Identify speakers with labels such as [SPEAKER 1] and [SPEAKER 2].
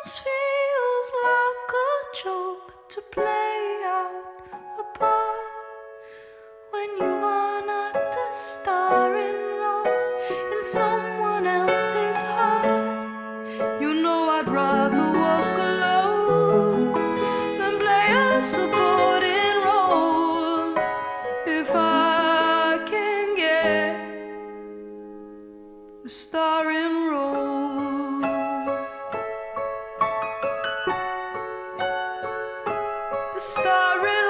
[SPEAKER 1] almost feels like a joke to play out a part when you are not the starring role in someone else's heart. You know I'd rather walk alone than play a supporting role if I can get the starring role. starry